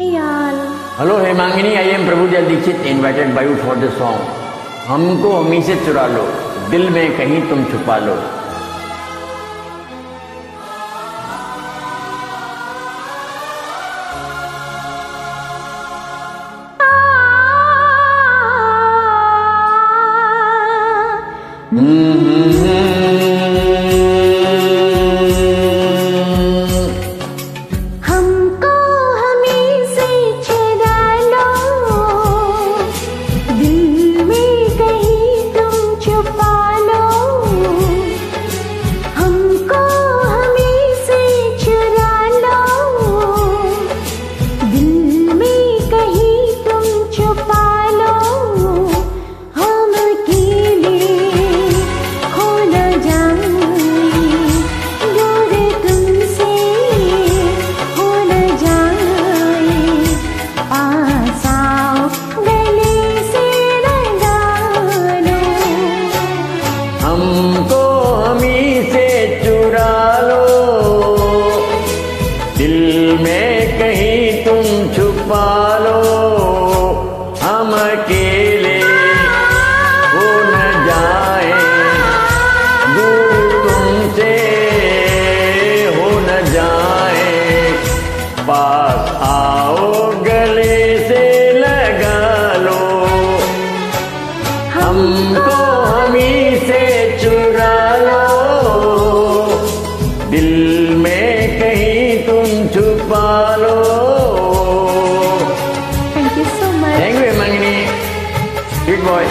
Hello Hemangini I am Prabhu Jal Dikshit invited by you for the song हमको हमी से चुरा लो, दिल में कहीं तुम छुपा लो। हमको हमी से चुरा लो। दिल में कहीं तुम छुपा लो। दिल में कहीं तुम छुपा लो। Thank you so much thank you मंगनी गुड बॉय